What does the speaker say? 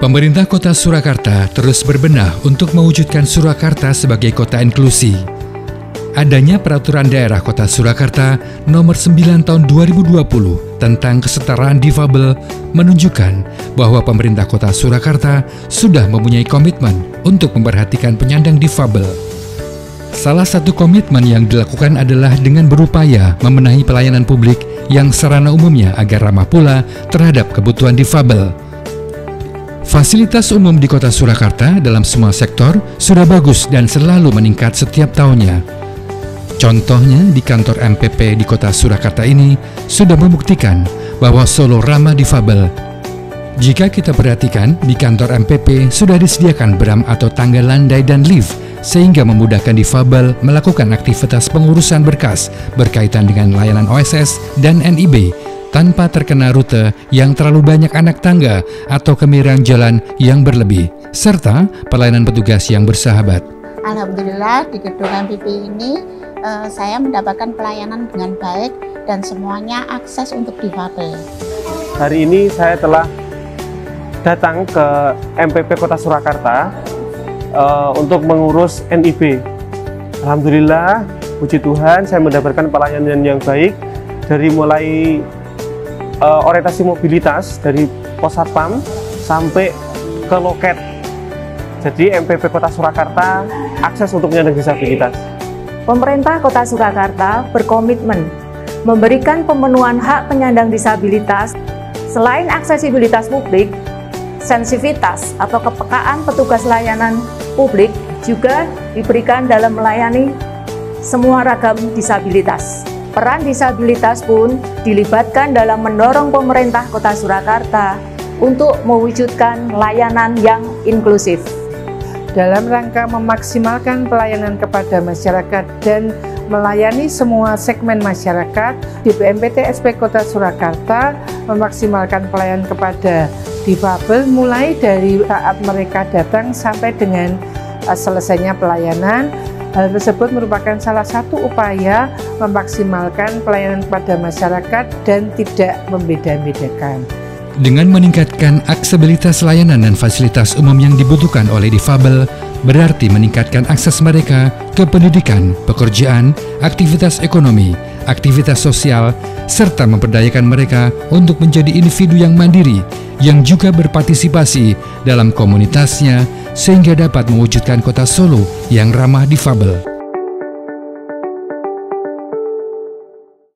Pemerintah Kota Surakarta terus berbenah untuk mewujudkan Surakarta sebagai kota inklusi. Adanya Peraturan Daerah Kota Surakarta Nomor 9 Tahun 2020 tentang kesetaraan difabel menunjukkan bahwa pemerintah Kota Surakarta sudah mempunyai komitmen untuk memperhatikan penyandang difabel. Salah satu komitmen yang dilakukan adalah dengan berupaya memenahi pelayanan publik yang sarana umumnya agar ramah pula terhadap kebutuhan difabel. Fasilitas umum di kota Surakarta dalam semua sektor sudah bagus dan selalu meningkat setiap tahunnya. Contohnya di kantor MPP di kota Surakarta ini sudah membuktikan bahwa Solo ramah difabel. Jika kita perhatikan, di kantor MPP sudah disediakan beram atau tangga landai dan lift sehingga memudahkan difabel melakukan aktivitas pengurusan berkas berkaitan dengan layanan OSS dan NIB tanpa terkena rute yang terlalu banyak anak tangga atau kemiringan jalan yang berlebih, serta pelayanan petugas yang bersahabat. Alhamdulillah di gedung MPP ini eh, saya mendapatkan pelayanan dengan baik dan semuanya akses untuk difabel. Hari ini saya telah datang ke MPP Kota Surakarta uh, untuk mengurus NIB. Alhamdulillah, puji Tuhan saya mendapatkan pelayanan yang baik dari mulai uh, orientasi mobilitas dari pos satpam sampai ke loket. Jadi MPP Kota Surakarta akses untuk penyandang disabilitas. Pemerintah Kota Surakarta berkomitmen memberikan pemenuhan hak penyandang disabilitas selain aksesibilitas publik, sensitivitas atau kepekaan petugas layanan publik juga diberikan dalam melayani semua ragam disabilitas. Peran disabilitas pun dilibatkan dalam mendorong pemerintah Kota Surakarta untuk mewujudkan layanan yang inklusif dalam rangka memaksimalkan pelayanan kepada masyarakat dan melayani semua segmen masyarakat, BPMPT SP Kota Surakarta memaksimalkan pelayanan kepada difabel mulai dari saat mereka datang sampai dengan uh, selesainya pelayanan. Hal tersebut merupakan salah satu upaya memaksimalkan pelayanan kepada masyarakat dan tidak membeda-bedakan. Dengan meningkatkan aksesibilitas layanan dan fasilitas umum yang dibutuhkan oleh difabel, berarti meningkatkan akses mereka ke pendidikan, pekerjaan, aktivitas ekonomi, aktivitas sosial, serta memperdayakan mereka untuk menjadi individu yang mandiri, yang juga berpartisipasi dalam komunitasnya, sehingga dapat mewujudkan kota Solo yang ramah difabel.